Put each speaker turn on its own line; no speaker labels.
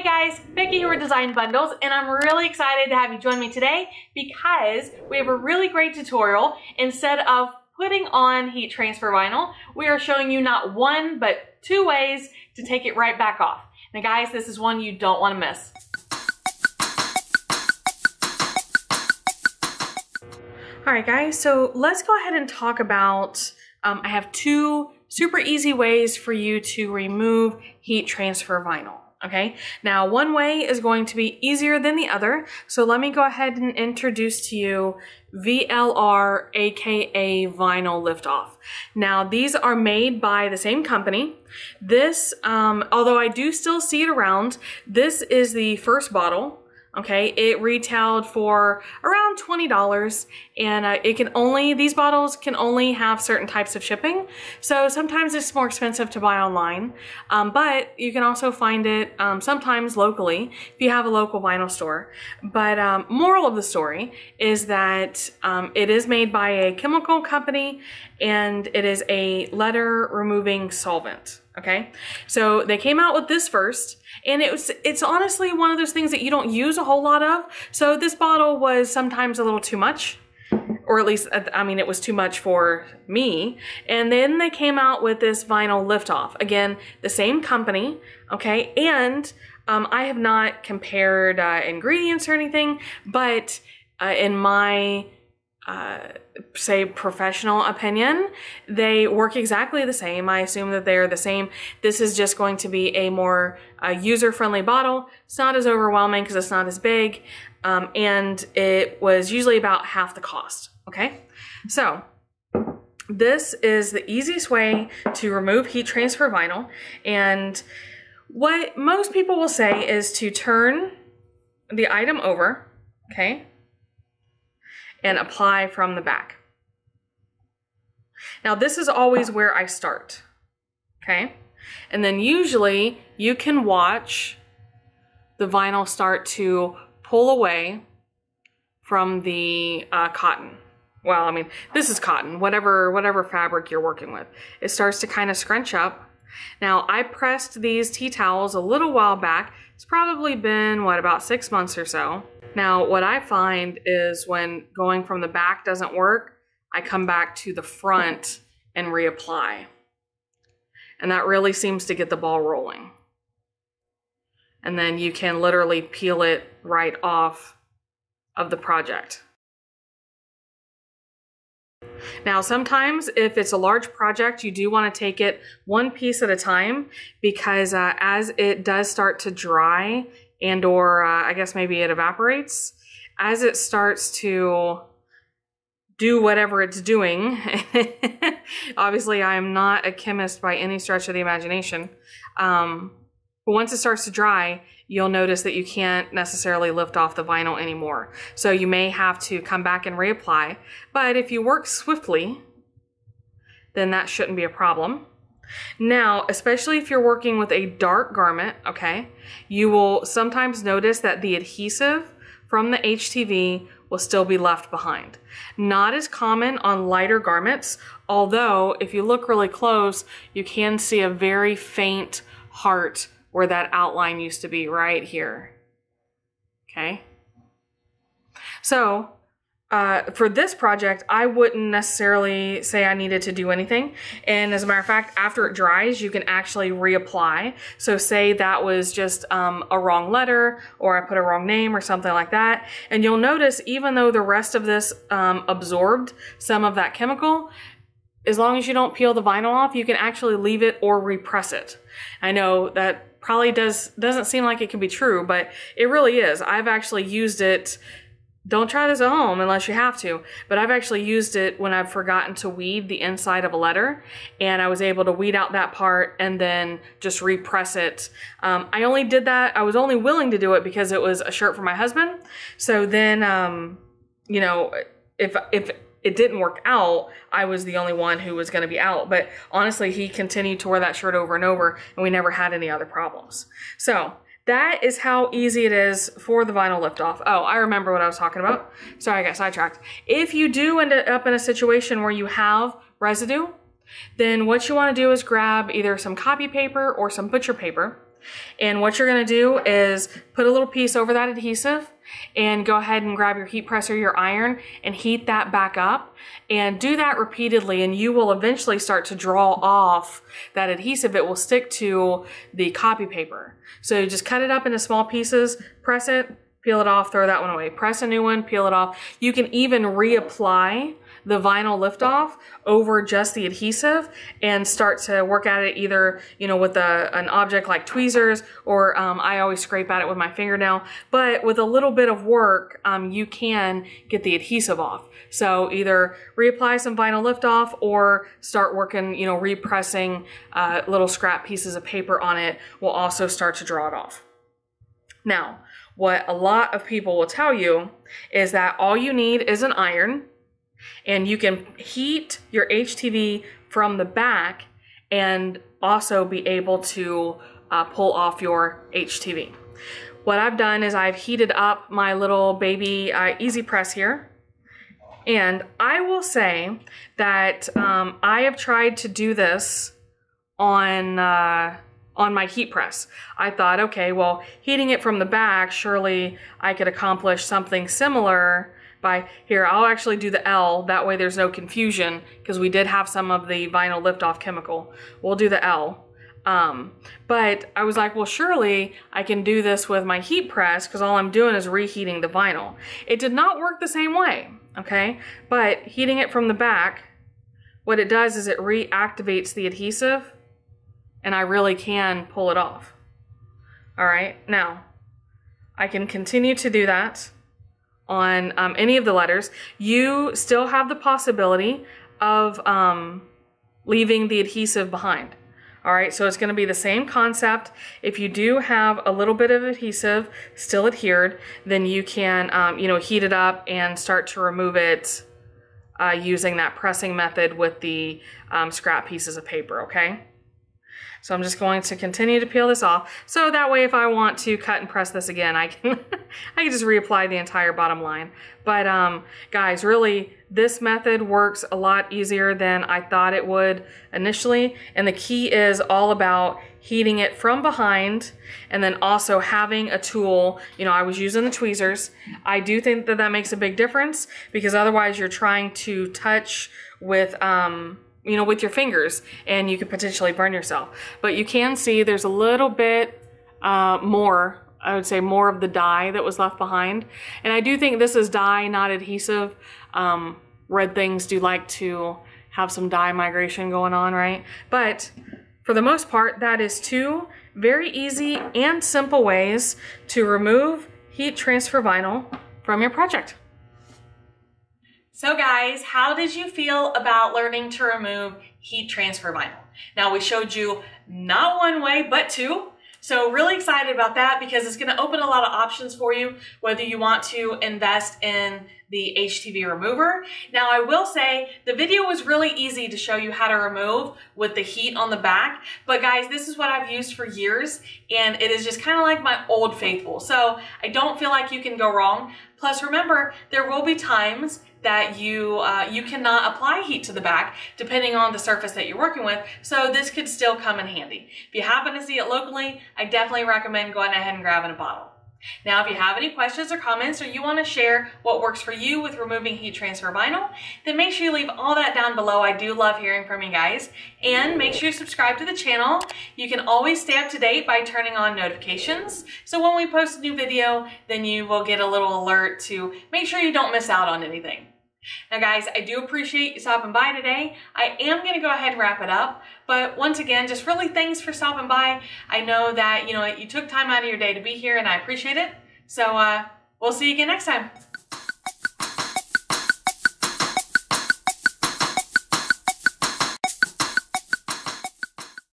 Hey guys, Becky here with Design Bundles and I'm really excited to have you join me today because we have a really great tutorial. Instead of putting on heat transfer vinyl, we are showing you not one but two ways to take it right back off. Now guys, this is one you don't want to miss. All right guys, so let's go ahead and talk about, um, I have two super easy ways for you to remove heat transfer vinyl okay? Now, one way is going to be easier than the other, so let me go ahead and introduce to you VLR, aka Vinyl Liftoff. Now, these are made by the same company. This, um, although I do still see it around, this is the first bottle Okay, it retailed for around $20 and uh, it can only, these bottles can only have certain types of shipping. So sometimes it's more expensive to buy online, um, but you can also find it um, sometimes locally if you have a local vinyl store. But um, moral of the story is that um, it is made by a chemical company and it is a letter removing solvent. Okay, so they came out with this first, and it was it's honestly one of those things that you don't use a whole lot of. So this bottle was sometimes a little too much, or at least uh, I mean it was too much for me. And then they came out with this vinyl liftoff. Again, the same company, okay, and um, I have not compared uh, ingredients or anything, but uh, in my uh, say professional opinion they work exactly the same. I assume that they're the same. This is just going to be a more uh, user-friendly bottle. It's not as overwhelming because it's not as big um, and it was usually about half the cost okay? So this is the easiest way to remove heat transfer vinyl and what most people will say is to turn the item over okay and apply from the back. Now this is always where I start, okay? And then usually you can watch the vinyl start to pull away from the uh, cotton. Well, I mean, this is cotton, whatever, whatever fabric you're working with. It starts to kind of scrunch up. Now, I pressed these tea towels a little while back. It's probably been, what, about six months or so. Now, what I find is when going from the back doesn't work, I come back to the front and reapply. And that really seems to get the ball rolling. And then you can literally peel it right off of the project. Now, sometimes if it's a large project, you do want to take it one piece at a time because uh, as it does start to dry, and or uh, I guess maybe it evaporates as it starts to do whatever it's doing. Obviously, I'm not a chemist by any stretch of the imagination. Um, but once it starts to dry, you'll notice that you can't necessarily lift off the vinyl anymore. So you may have to come back and reapply. But if you work swiftly, then that shouldn't be a problem. Now, especially if you're working with a dark garment, okay, you will sometimes notice that the adhesive from the HTV will still be left behind. Not as common on lighter garments, although if you look really close, you can see a very faint heart where that outline used to be right here. Okay. So uh, for this project, I wouldn't necessarily say I needed to do anything. And as a matter of fact, after it dries, you can actually reapply. So say that was just um, a wrong letter or I put a wrong name or something like that. And you'll notice even though the rest of this um, absorbed some of that chemical, as long as you don't peel the vinyl off, you can actually leave it or repress it. I know that probably does doesn't seem like it can be true, but it really is. I've actually used it don't try this at home unless you have to. But I've actually used it when I've forgotten to weed the inside of a letter, and I was able to weed out that part and then just repress it. Um, I only did that, I was only willing to do it because it was a shirt for my husband. So then, um, you know, if, if, it didn't work out, I was the only one who was going to be out. But honestly, he continued to wear that shirt over and over, and we never had any other problems. So that is how easy it is for the vinyl lift off. Oh, I remember what I was talking about. Sorry, I got sidetracked. If you do end up in a situation where you have residue, then what you want to do is grab either some copy paper or some butcher paper, And what you're gonna do is put a little piece over that adhesive and go ahead and grab your heat press or your iron and heat that back up and do that repeatedly and you will eventually start to draw off that adhesive. It will stick to the copy paper. So you just cut it up into small pieces, press it, peel it off, throw that one away. Press a new one, peel it off. You can even reapply the vinyl lift off over just the adhesive and start to work at it either, you know, with a, an object like tweezers or um, I always scrape at it with my fingernail. But with a little bit of work, um, you can get the adhesive off. So either reapply some vinyl lift off or start working, you know, repressing uh, little scrap pieces of paper on it will also start to draw it off. Now, what a lot of people will tell you is that all you need is an iron and you can heat your HTV from the back and also be able to uh, pull off your HTV. What I've done is I've heated up my little baby uh, Easy Press here. And I will say that um, I have tried to do this on uh, on my heat press. I thought, okay, well, heating it from the back, surely I could accomplish something similar by here I'll actually do the L that way there's no confusion because we did have some of the vinyl lift off chemical. We'll do the L. Um, but I was like well surely I can do this with my heat press because all I'm doing is reheating the vinyl. It did not work the same way okay? But heating it from the back what it does is it reactivates the adhesive and I really can pull it off all right now I can continue to do that on um, any of the letters, you still have the possibility of um, leaving the adhesive behind. All right, so it's going to be the same concept. If you do have a little bit of adhesive still adhered, then you can, um, you know, heat it up and start to remove it uh, using that pressing method with the um, scrap pieces of paper, okay? So I'm just going to continue to peel this off. So that way if I want to cut and press this again, I can, I can just reapply the entire bottom line. But um, guys, really, this method works a lot easier than I thought it would initially. And the key is all about heating it from behind and then also having a tool. You know, I was using the tweezers. I do think that that makes a big difference because otherwise you're trying to touch with, um, you know, with your fingers and you could potentially burn yourself. But you can see there's a little bit uh, more, I would say more of the dye that was left behind. And I do think this is dye, not adhesive. Um, red things do like to have some dye migration going on, right? But for the most part, that is two very easy and simple ways to remove heat transfer vinyl from your project. So guys, how did you feel about learning to remove heat transfer vinyl? Now we showed you not one way, but two. So really excited about that because it's gonna open a lot of options for you, whether you want to invest in the HTV remover. Now I will say the video was really easy to show you how to remove with the heat on the back, but guys, this is what I've used for years and it is just kind of like my old faithful. So I don't feel like you can go wrong. Plus remember, there will be times that you uh, you cannot apply heat to the back depending on the surface that you're working with. So this could still come in handy. If you happen to see it locally, I definitely recommend going ahead and grabbing a bottle. Now, if you have any questions or comments or you want to share what works for you with removing heat transfer vinyl, then make sure you leave all that down below. I do love hearing from you guys. And make sure you subscribe to the channel. You can always stay up to date by turning on notifications. So when we post a new video, then you will get a little alert to make sure you don't miss out on anything. Now guys, I do appreciate you stopping by today. I am going to go ahead and wrap it up, but once again, just really thanks for stopping by. I know that, you know, you took time out of your day to be here and I appreciate it. So, uh, we'll see you again next time.